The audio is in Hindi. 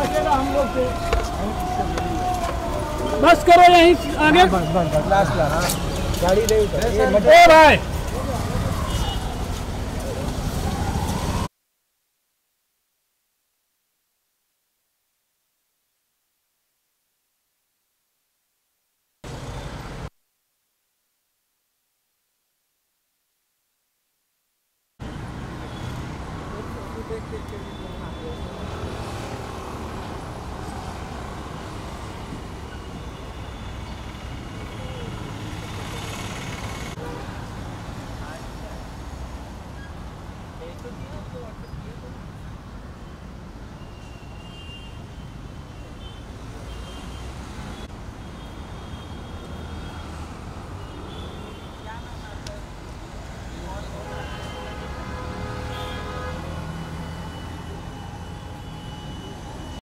हम लोग बस करो यहीं आगे। भाई Thank you.